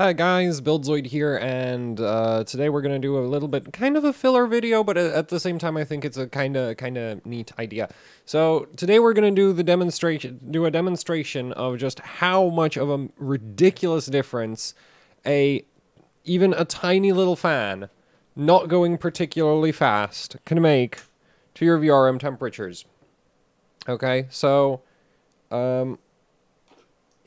Hi guys, Buildzoid here, and uh, today we're gonna do a little bit, kind of a filler video, but at the same time I think it's a kind of, kind of neat idea. So today we're gonna do the demonstration, do a demonstration of just how much of a ridiculous difference a, even a tiny little fan, not going particularly fast, can make to your VRM temperatures. Okay, so, um,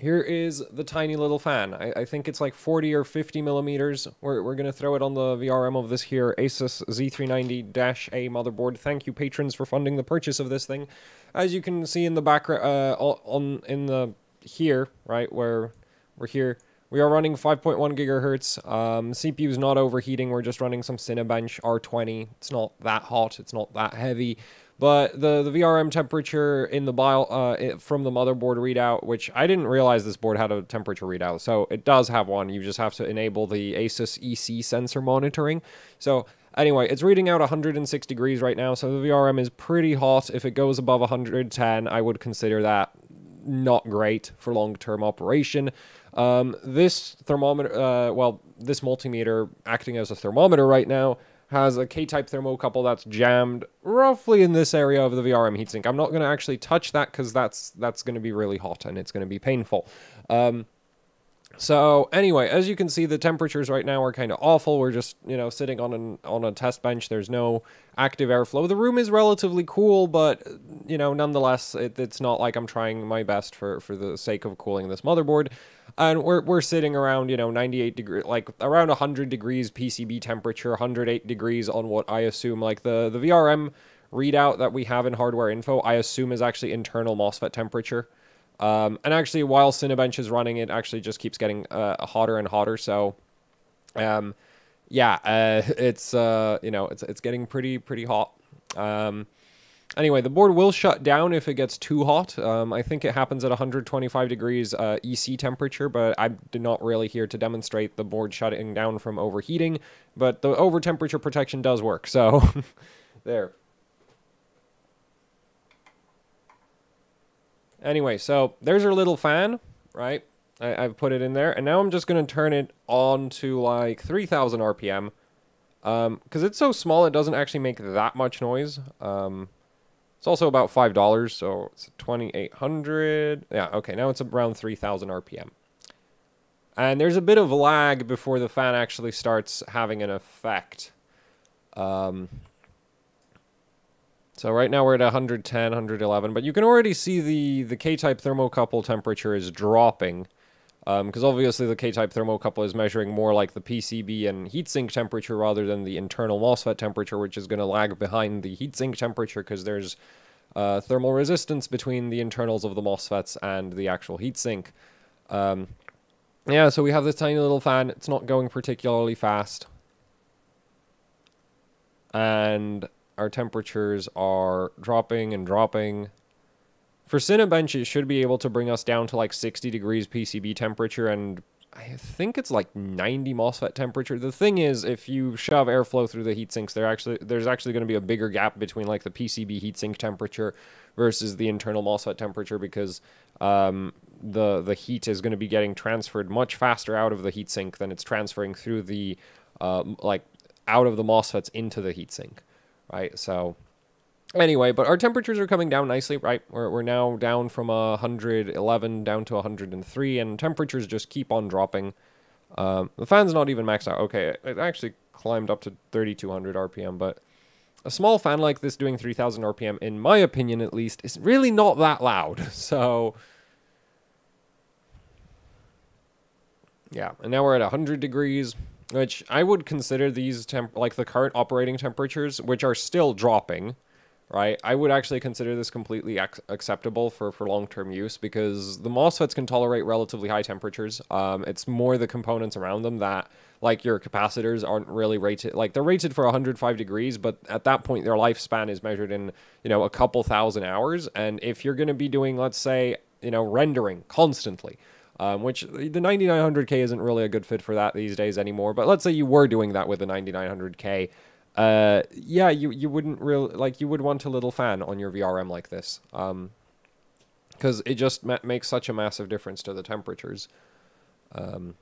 here is the tiny little fan. I, I, think it's like 40 or 50 millimeters. We're, we're going to throw it on the VRM of this here Asus Z390-A motherboard. Thank you, patrons, for funding the purchase of this thing. As you can see in the background, uh, on in the here, right, where we're here, we are running 5.1 gigahertz. Um, CPU is not overheating. We're just running some Cinebench R20. It's not that hot. It's not that heavy. But the, the VRM temperature in the bio, uh, it, from the motherboard readout, which I didn't realize this board had a temperature readout. So it does have one. You just have to enable the Asus EC sensor monitoring. So anyway, it's reading out 106 degrees right now. So the VRM is pretty hot. If it goes above 110, I would consider that not great for long-term operation. Um, this thermometer, uh, well, this multimeter acting as a thermometer right now has a K-type thermocouple that's jammed roughly in this area of the VRM heatsink. I'm not going to actually touch that because that's that's going to be really hot and it's going to be painful. Um, so anyway, as you can see, the temperatures right now are kind of awful. We're just, you know, sitting on an on a test bench. There's no active airflow. The room is relatively cool, but you know, nonetheless, it, it's not like I'm trying my best for for the sake of cooling this motherboard. And we're we're sitting around, you know, 98 degree, like around 100 degrees PCB temperature, 108 degrees on what I assume like the the VRM readout that we have in hardware info. I assume is actually internal MOSFET temperature. Um, and actually, while Cinebench is running, it actually just keeps getting uh, hotter and hotter. So, um, yeah, uh, it's uh, you know it's it's getting pretty pretty hot. Um, anyway, the board will shut down if it gets too hot. Um, I think it happens at 125 degrees uh, EC temperature, but I'm not really here to demonstrate the board shutting down from overheating. But the over temperature protection does work. So, there. Anyway, so there's our little fan, right? I, have put it in there, and now I'm just going to turn it on to like 3,000 RPM. Um, because it's so small, it doesn't actually make that much noise. Um, it's also about $5, so it's 2,800. Yeah, okay, now it's around 3,000 RPM. And there's a bit of lag before the fan actually starts having an effect. Um, so right now we're at 110, 111, but you can already see the, the K-type thermocouple temperature is dropping. Because um, obviously the K-type thermocouple is measuring more like the PCB and heatsink temperature rather than the internal MOSFET temperature, which is going to lag behind the heatsink temperature because there's uh, thermal resistance between the internals of the MOSFETs and the actual heatsink. Um, yeah, so we have this tiny little fan. It's not going particularly fast. And our temperatures are dropping and dropping. For Cinebench, it should be able to bring us down to like 60 degrees PCB temperature and I think it's like 90 MOSFET temperature. The thing is, if you shove airflow through the heat sinks, there actually there's actually going to be a bigger gap between like the PCB heatsink temperature versus the internal MOSFET temperature because um, the the heat is going to be getting transferred much faster out of the heatsink than it's transferring through the uh, like out of the MOSFETs into the heatsink right? So anyway, but our temperatures are coming down nicely, right? We're, we're now down from 111 down to 103, and temperatures just keep on dropping. Um, the fan's not even maxed out. Okay, it actually climbed up to 3200 RPM, but a small fan like this doing 3000 RPM, in my opinion at least, is really not that loud. So, yeah, and now we're at 100 degrees which I would consider these temp like the current operating temperatures, which are still dropping, right? I would actually consider this completely ac acceptable for, for long-term use because the MOSFETs can tolerate relatively high temperatures. Um, it's more the components around them that, like your capacitors, aren't really rated. Like they're rated for 105 degrees, but at that point their lifespan is measured in, you know, a couple thousand hours. And if you're going to be doing, let's say, you know, rendering constantly, um, which the 9900K isn't really a good fit for that these days anymore. But let's say you were doing that with the 9900K. Uh, yeah, you, you wouldn't really, like, you would want a little fan on your VRM like this. Um, because it just ma makes such a massive difference to the temperatures. Um,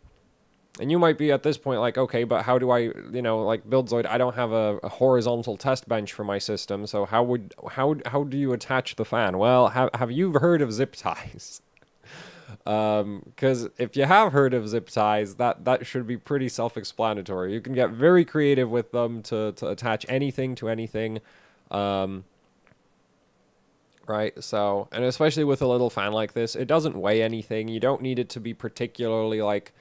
and you might be at this point like, okay, but how do I, you know, like Buildzoid, I don't have a, a horizontal test bench for my system, so how would how how do you attach the fan? Well, have have you heard of zip ties? Because um, if you have heard of zip ties, that that should be pretty self-explanatory. You can get very creative with them to to attach anything to anything. Um, right? So, and especially with a little fan like this, it doesn't weigh anything. You don't need it to be particularly like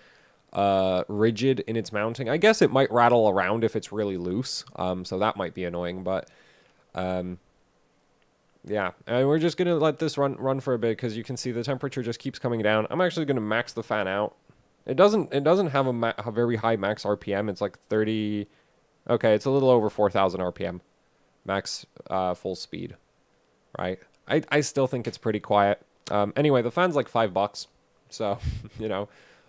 uh, rigid in its mounting. I guess it might rattle around if it's really loose, um, so that might be annoying. But um, yeah, and we're just gonna let this run run for a bit because you can see the temperature just keeps coming down. I'm actually gonna max the fan out. It doesn't it doesn't have a, a very high max RPM. It's like 30. Okay, it's a little over 4,000 RPM, max uh, full speed, right? I I still think it's pretty quiet. Um, anyway, the fan's like five bucks, so you know.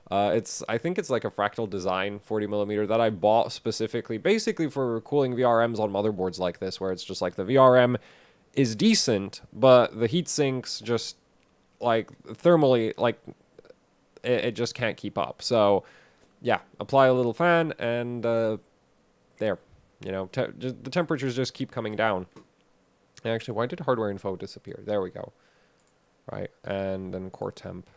Uh, it's I think it's like a fractal design 40 millimeter that I bought specifically, basically for cooling VRMs on motherboards like this, where it's just like the VRM is decent, but the heat sinks just like thermally like it, it just can't keep up. So yeah, apply a little fan and uh, there, you know, te the temperatures just keep coming down. Actually, why did hardware info disappear? There we go. Right, and then core temp.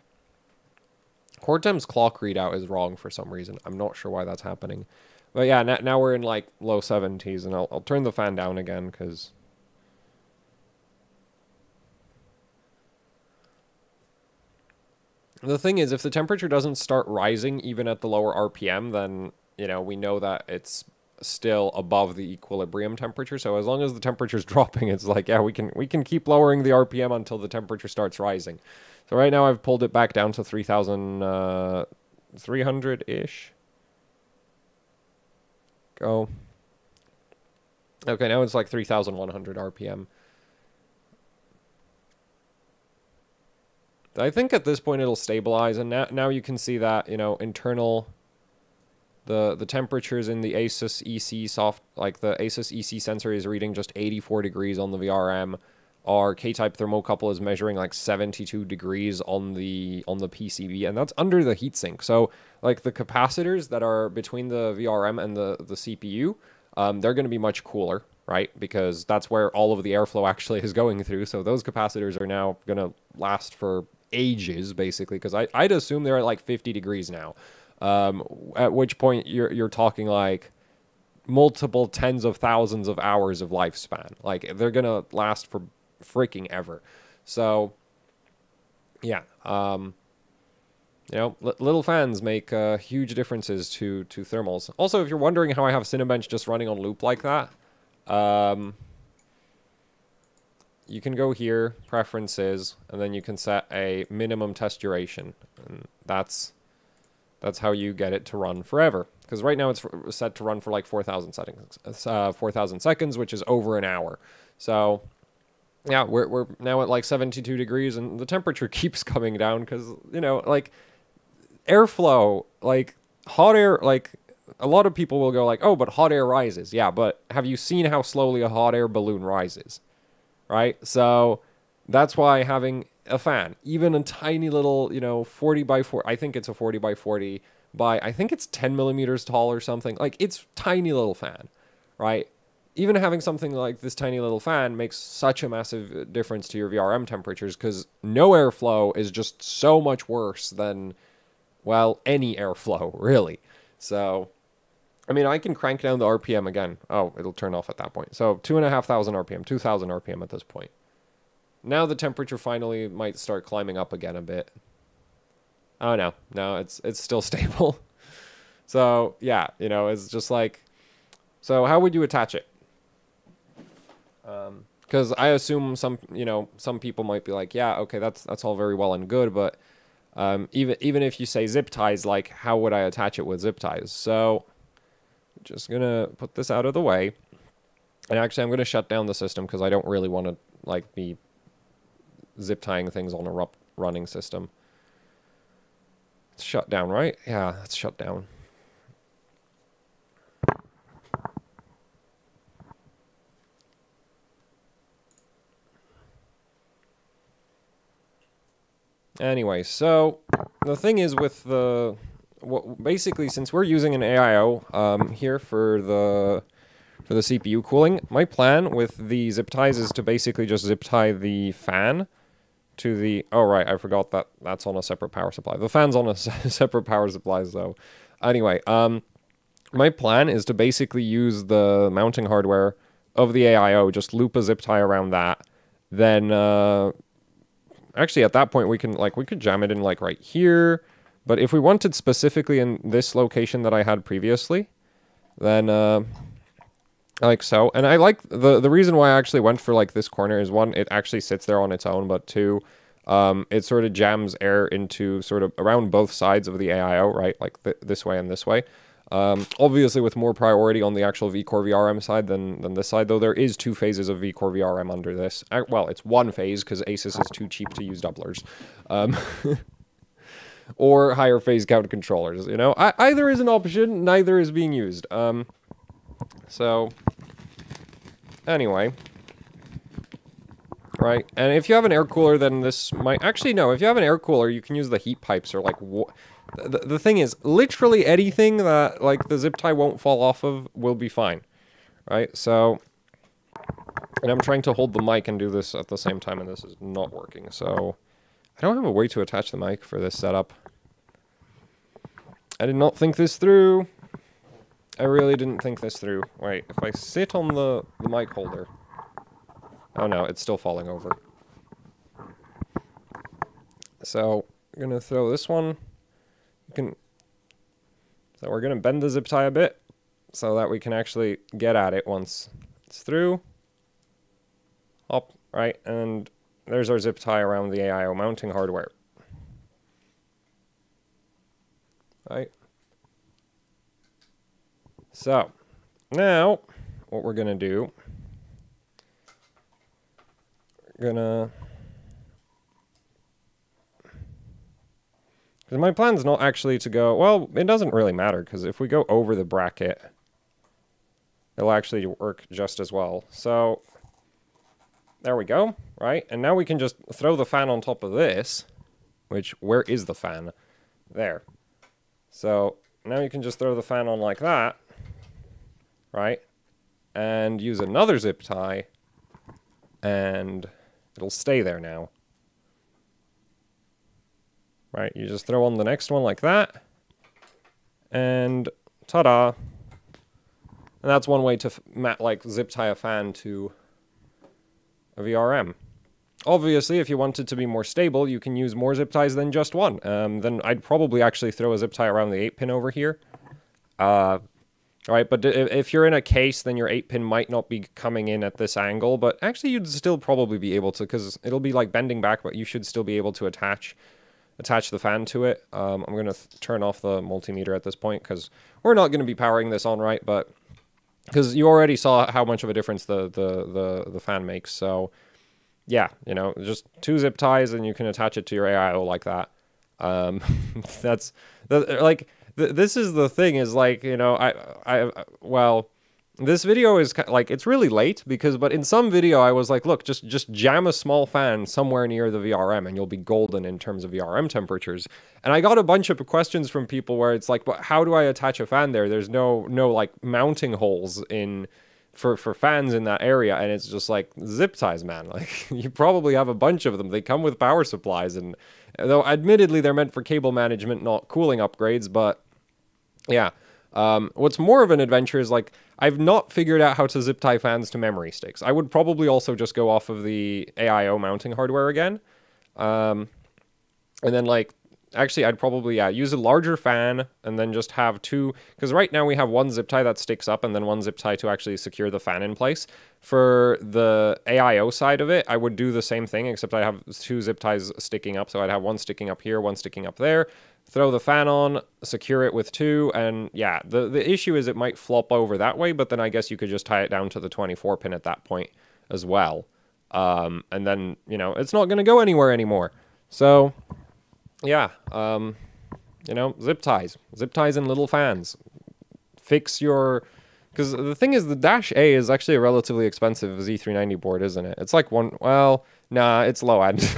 Core temp's clock readout is wrong for some reason. I'm not sure why that's happening. But yeah, now, now we're in like low 70s, and I'll, I'll turn the fan down again because... The thing is, if the temperature doesn't start rising even at the lower RPM, then, you know, we know that it's still above the equilibrium temperature. So as long as the temperature's dropping, it's like, yeah, we can we can keep lowering the RPM until the temperature starts rising. So right now I've pulled it back down to 3,300-ish. Uh, Go. Okay, now it's like 3,100 RPM. I think at this point it'll stabilize, and now, now you can see that, you know, internal, the, the temperatures in the Asus EC soft, like the Asus EC sensor is reading just 84 degrees on the VRM our K-type thermocouple is measuring like 72 degrees on the on the PCB, and that's under the heatsink. So like the capacitors that are between the VRM and the the CPU, um, they're going to be much cooler, right? Because that's where all of the airflow actually is going through. So those capacitors are now going to last for ages, basically. Because I'd assume they're at like 50 degrees now, um, at which point you're you're talking like multiple tens of thousands of hours of lifespan. Like they're gonna last for freaking ever. So, yeah, um, you know, little fans make uh, huge differences to to thermals. Also, if you're wondering how I have Cinebench just running on loop like that, um, you can go here, preferences, and then you can set a minimum test duration, and that's that's how you get it to run forever. Because right now it's set to run for like 4,000 seconds, uh, 4,000 seconds, which is over an hour. So yeah, we're, we're now at like 72 degrees and the temperature keeps coming down because, you know, like airflow, like hot air, like a lot of people will go like, oh, but hot air rises. Yeah, but have you seen how slowly a hot air balloon rises? Right? So that's why having a fan, even a tiny little, you know, 40 by 4, I think it's a 40 by 40 by, I think it's 10 millimeters tall or something. Like it's tiny little fan, right? even having something like this tiny little fan makes such a massive uh, difference to your VRM temperatures because no airflow is just so much worse than, well, any airflow, really. So, I mean, I can crank down the RPM again. Oh, it'll turn off at that point. So, 2,500 RPM, 2,000 RPM at this point. Now the temperature finally might start climbing up again a bit. Oh, no. No, it's, it's still stable. so, yeah, you know, it's just like... So, how would you attach it? because um, I assume some you know some people might be like, yeah, okay, that's that's all very well and good, but um, even even if you say zip ties, like how would I attach it with zip ties? So just gonna put this out of the way, and actually I'm gonna shut down the system because I don't really want to like be zip tying things on a running system. It's shut down, right? Yeah, it's shut down. Anyway, so the thing is with the what, basically, since we're using an AIO um, here for the for the CPU cooling, my plan with the zip ties is to basically just zip tie the fan to the... Oh, right, I forgot that that's on a separate power supply. The fan's on a separate power supply, though. Anyway, um, my plan is to basically use the mounting hardware of the AIO, just loop a zip tie around that, then... Uh, actually, at that point, we can, like, we could jam it in, like, right here, but if we wanted specifically in this location that I had previously, then... Uh, like so. And I like the the reason why I actually went for like this corner is one, it actually sits there on its own, but two, um, it sort of jams air into sort of around both sides of the AIO, right? Like th this way and this way. Um, obviously with more priority on the actual vCore VRM side than, than this side, though there is two phases of vCore VRM under this. Uh, well, it's one phase because Asus is too cheap to use doublers. Um, or higher phase count controllers, you know? I either is an option, neither is being used. Um, so, anyway. Right, and if you have an air cooler, then this might... Actually, no, if you have an air cooler, you can use the heat pipes or, like... The, the thing is, literally anything that, like, the zip tie won't fall off of will be fine. Right, so... And I'm trying to hold the mic and do this at the same time, and this is not working, so... I don't have a way to attach the mic for this setup. I did not think this through. I really didn't think this through. Wait, if I sit on the, the mic holder... Oh no, it's still falling over. So, I'm gonna throw this one. You can... So we're gonna bend the zip tie a bit, so that we can actually get at it once it's through. Up, right, and there's our zip tie around the AIO mounting hardware. Right. So, now, what we're going to do, we're going to... Because my plan's not actually to go... Well, it doesn't really matter, because if we go over the bracket, it'll actually work just as well. So, there we go, right? And now we can just throw the fan on top of this, which, where is the fan? There. So, now you can just throw the fan on like that, right? And use another zip tie, and it'll stay there now. Right, you just throw on the next one like that, and ta-da! And that's one way to like zip tie a fan to a VRM. Obviously, if you wanted to be more stable, you can use more zip ties than just one. Um, then I'd probably actually throw a zip tie around the 8-pin over here. Uh, all right, but if you're in a case, then your 8-pin might not be coming in at this angle, but actually you'd still probably be able to, because it'll be like bending back, but you should still be able to attach attach the fan to it. Um, I'm going to turn off the multimeter at this point, because we're not going to be powering this on right, but because you already saw how much of a difference the, the, the, the fan makes, so yeah, you know, just two zip ties and you can attach it to your AIO like that. Um, that's, that, like th this is the thing is like, you know, I, I, well, this video is like, it's really late because, but in some video I was like, look, just, just jam a small fan somewhere near the VRM and you'll be golden in terms of VRM temperatures. And I got a bunch of questions from people where it's like, but how do I attach a fan there? There's no, no like mounting holes in, for for fans in that area and it's just like zip ties man like you probably have a bunch of them they come with power supplies and though admittedly they're meant for cable management not cooling upgrades but yeah. Um, what's more of an adventure is like I've not figured out how to zip tie fans to memory sticks. I would probably also just go off of the AIO mounting hardware again. Um, and then like actually I'd probably yeah use a larger fan and then just have two because right now we have one zip tie that sticks up and then one zip tie to actually secure the fan in place. For the AIO side of it, I would do the same thing except I have two zip ties sticking up, so I'd have one sticking up here, one sticking up there throw the fan on, secure it with two, and yeah, the, the issue is it might flop over that way, but then I guess you could just tie it down to the 24 pin at that point as well. Um, and then, you know, it's not going to go anywhere anymore. So, yeah, um, you know, zip ties. Zip ties and little fans. Fix your... Because the thing is, the Dash A is actually a relatively expensive Z390 board, isn't it? It's like one... Well, Nah, it's low end.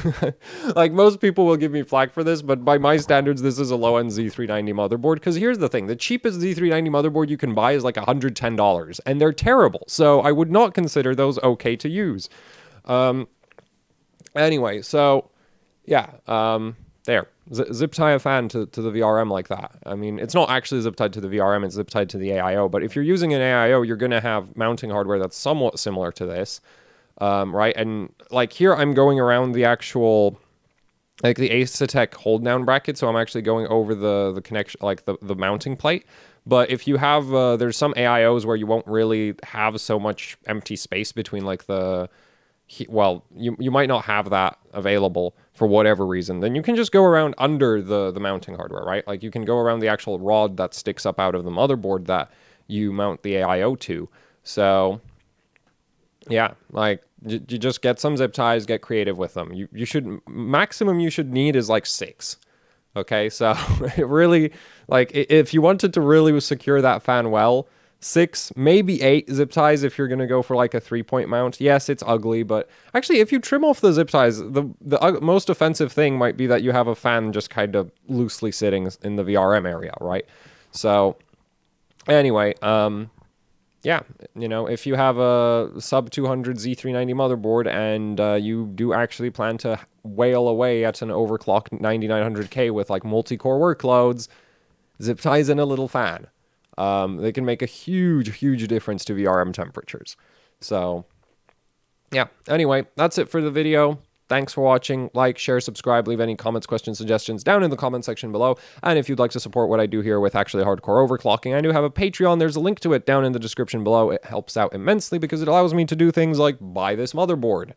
like most people will give me flack for this, but by my standards, this is a low end Z390 motherboard. Because here's the thing: the cheapest Z390 motherboard you can buy is like $110, and they're terrible. So I would not consider those okay to use. Um, anyway, so yeah, um, there. Z zip tie a fan to, to the VRM like that. I mean, it's not actually zip tied to the VRM, it's zip tied to the AIO. But if you're using an AIO, you're going to have mounting hardware that's somewhat similar to this um, right? And like here, I'm going around the actual like the Asetek hold down bracket, so I'm actually going over the the connection, like the the mounting plate. But if you have, uh, there's some AIOs where you won't really have so much empty space between like the, well, you you might not have that available for whatever reason. Then you can just go around under the the mounting hardware, right? Like you can go around the actual rod that sticks up out of the motherboard that you mount the AIO to. So yeah, like you, you just get some zip ties, get creative with them. You you should maximum you should need is like six. Okay, so it really like if you wanted to really secure that fan well, six maybe eight zip ties if you're gonna go for like a three point mount. Yes, it's ugly, but actually if you trim off the zip ties, the the most offensive thing might be that you have a fan just kind of loosely sitting in the VRM area, right? So anyway, um, yeah, you know, if you have a sub 200 Z390 motherboard and uh, you do actually plan to whale away at an overclocked 9900K with like multi-core workloads, zip ties in a little fan. Um, they can make a huge, huge difference to VRM temperatures. So, yeah. Anyway, that's it for the video. Thanks for watching. Like, share, subscribe, leave any comments, questions, suggestions down in the comment section below. And if you'd like to support what I do here with actually hardcore overclocking, I do have a Patreon. There's a link to it down in the description below. It helps out immensely because it allows me to do things like buy this motherboard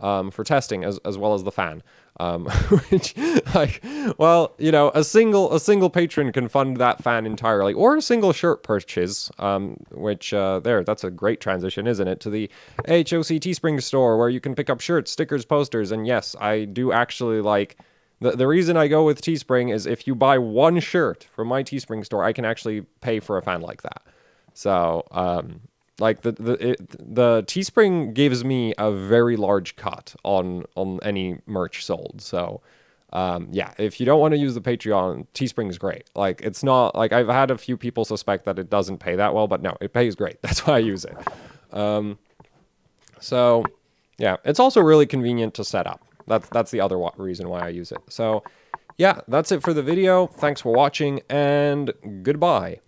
um, for testing as, as well as the fan. Um, which, like, well, you know, a single a single patron can fund that fan entirely, or a single shirt purchase. Um, which uh, there, that's a great transition, isn't it, to the HOC Teespring store where you can pick up shirts, stickers, posters, and yes, I do actually like. The, the reason I go with Teespring is if you buy one shirt from my Teespring store, I can actually pay for a fan like that. So, um, like the the it, the Teespring gives me a very large cut on on any merch sold. So um, yeah, if you don't want to use the Patreon, Teespring is great. Like it's not like I've had a few people suspect that it doesn't pay that well, but no, it pays great. That's why I use it. Um, so yeah, it's also really convenient to set up. That's that's the other reason why I use it. So yeah, that's it for the video. Thanks for watching and goodbye.